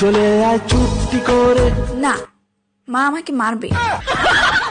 চলে আয় চুপটি করে। না মা আমাকে মারবে।